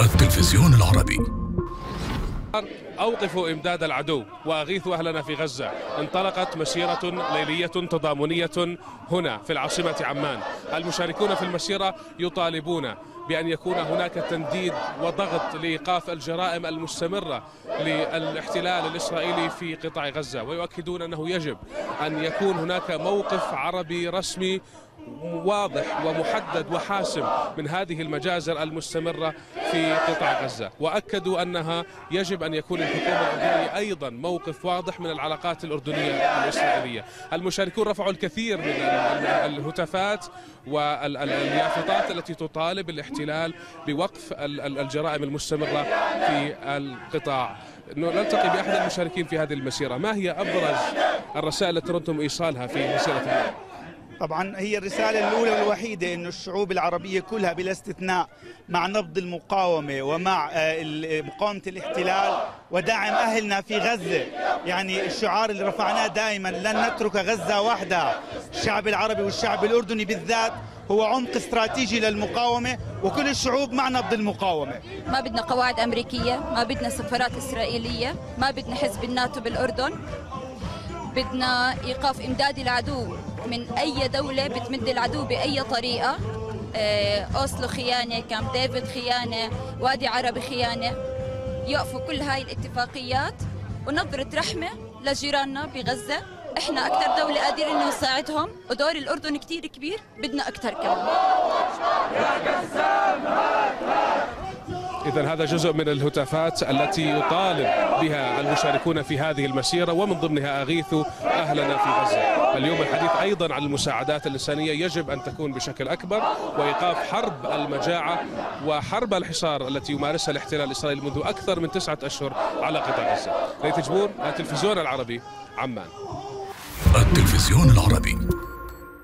التلفزيون العربي. أوقفوا إمداد العدو وأغيثوا أهلنا في غزة. انطلقت مسيرة ليلية تضامنية هنا في العاصمة عمان. المشاركون في المسيرة يطالبون بأن يكون هناك تنديد وضغط لإيقاف الجرائم المستمرة للاحتلال الإسرائيلي في قطاع غزة. ويؤكدون أنه يجب أن يكون هناك موقف عربي رسمي واضح ومحدد وحاسم من هذه المجازر المستمرة في قطاع غزة. وأكدوا أنها يجب أن يكون الحكومة الأردنية أيضا موقف واضح من العلاقات الأردنية الإسرائيلية المشاركون رفعوا الكثير من الهتافات واليافطات التي تطالب بالاحتلال بوقف الجرائم المستمرة في القطاع. نلتقي بأحد المشاركين في هذه المسيرة. ما هي أبرز الرسائل التي تردتم إيصالها في مسيرة؟ طبعا هي الرسالة الأولى والوحيدة أن الشعوب العربية كلها بلا استثناء مع نبض المقاومة ومع مقاومة الاحتلال ودعم أهلنا في غزة. يعني الشعار اللي رفعناه دائما لن نترك غزة وحدها. الشعب العربي والشعب الأردني بالذات هو عمق استراتيجي للمقاومة وكل الشعوب مع نبض المقاومة. ما بدنا قواعد أمريكية ما بدنا سفارات إسرائيلية ما بدنا حزب الناتو بالأردن. بدنا إيقاف إمداد العدو من أي دولة بتمد العدو بأي طريقة. أوسلو خيانة كامب ديفيد خيانة وادي عربي خيانة. يقفوا كل هاي الاتفاقيات ونظرة رحمة لجيراننا بغزة. إحنا أكثر دولة قادرين نساعدهم ودور الأردن كثير كبير بدنا أكثر كمان. إذا هذا جزء من الهتافات التي يطالب بها المشاركون في هذه المسيرة ومن ضمنها أغيثوا أهلنا في غزة. اليوم الحديث أيضا عن المساعدات الإنسانية يجب أن تكون بشكل أكبر وإيقاف حرب المجاعة وحرب الحصار التي يمارسها الاحتلال الإسرائيلي منذ أكثر من تسعة أشهر على قطاع غزة. ليت جبور التلفزيون العربي عمان. التلفزيون العربي.